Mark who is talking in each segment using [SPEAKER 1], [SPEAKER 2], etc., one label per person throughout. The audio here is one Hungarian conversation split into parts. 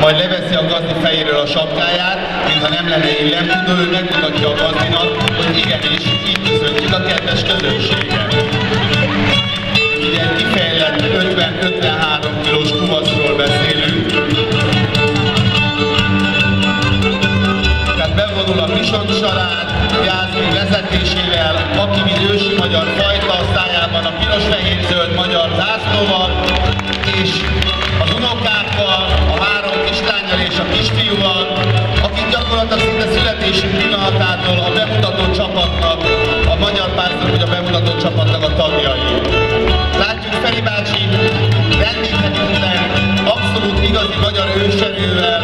[SPEAKER 1] Majd leveszi a gazdi fejéről a sapkáját, mintha nem lenne illem, tudó ő megmutatja a gazdinak, hogy igenis, így köszöntjük a kedves közönséget. Ugye egy kifejlett 50-53 kilós kuvaszról beszélünk. Tehát bevonul a Pison család, Jászmin vezetésével, aki mint ősi magyar fajta, szájában a piros-fehér-zöld magyar zászlóval, magyar pásztor, vagy a bemutató csapatnak a tagjai. Látjuk Feri bácsi rendíthetetlen, abszolút igazi magyar őserővel,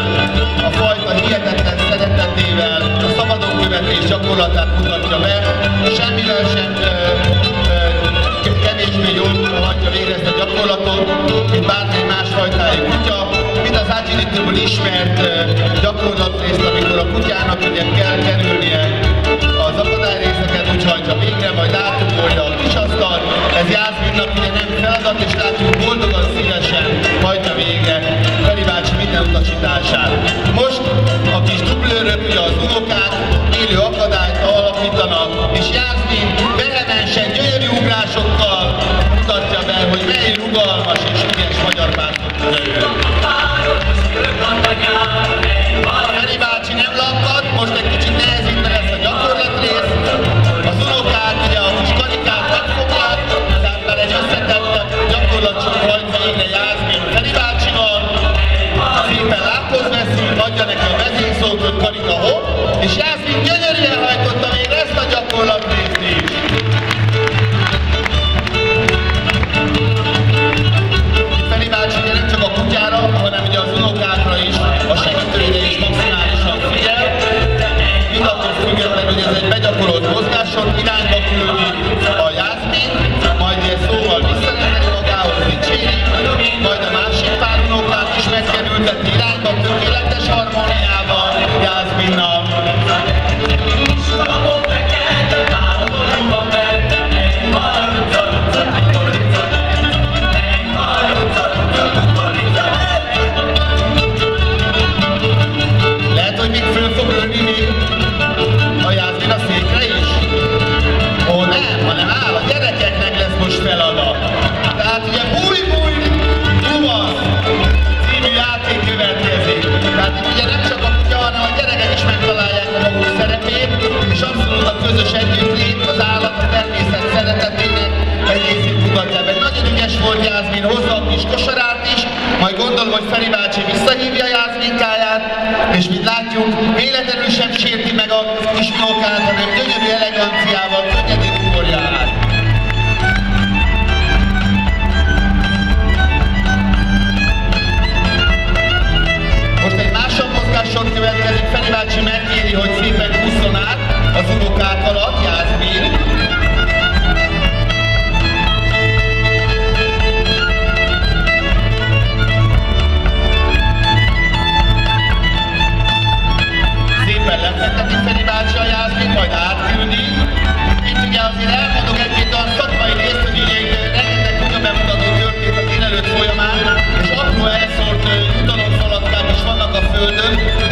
[SPEAKER 1] a fajta hihetetlen szeretetével, a szabadon követés gyakorlatát mutatja be, semmivel sem ö, ö, kevésbé jól hagyja végre ezt a gyakorlatot, mint bármely más fajtájú kutya, mint az agility ismert gyakorlatrészt, amikor a kutyának ugye kell kerülnie végre, majd átugolja a kisasztalt. Ez Jászminnak ugye nem feladat, és látjuk boldogan szívesen hajtja végre Feri bácsi minden utasítását. Most adja neki a vezényszót, hogy karika hopp, és Jászmin gyönyörűen hajtotta végre ezt a gyakorlatrészt is. Feri bácsi ugye nem csak a kutyára, hanem ugye az unokákra is, a segítőire is maximálisan figyel. Mindattól függetlenül, hogy ez egy begyakorolt mozgáson irányba küldi a Jászmin, majd ilyen szóval visszarendeli magához, dicséri, majd a másik pár unokát is megkerülteti irányba, tökéletes Sharp on ugye nem csak a kutya, hanem a gyerekek is megtalálják a maguk szerepét, és abszolút a közös együttlét, az állat, a természet egy részét mutatja be. Nagyon ügyes volt Jászmin, hozza a kis kosarát is, majd gondolom, hogy Feri bácsi visszahívja Jászminkáját, és mint mozgássor következik, Feri bácsi megkéri, hogy szépen húzzon át az unokák önden